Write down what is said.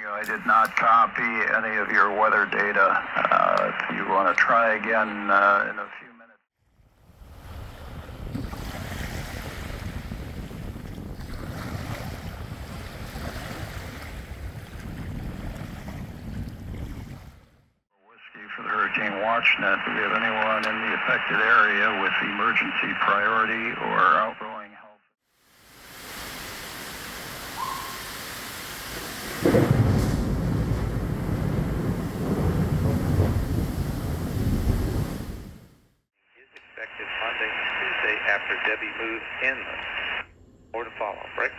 you. I did not copy any of your weather data. Uh, if you want to try again uh, in a few minutes. For the Hurricane WatchNet. Do we have anyone in the affected area with emergency priority or outgoing health? effective Monday and Tuesday after Debby moves inland. More to follow. Break.